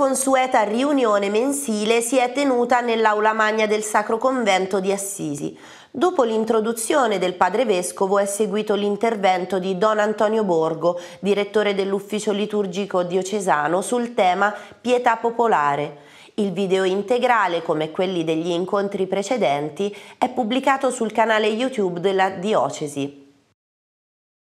consueta riunione mensile si è tenuta nell'aula magna del Sacro Convento di Assisi. Dopo l'introduzione del padre vescovo è seguito l'intervento di Don Antonio Borgo, direttore dell'ufficio liturgico diocesano, sul tema Pietà popolare. Il video integrale, come quelli degli incontri precedenti, è pubblicato sul canale YouTube della diocesi.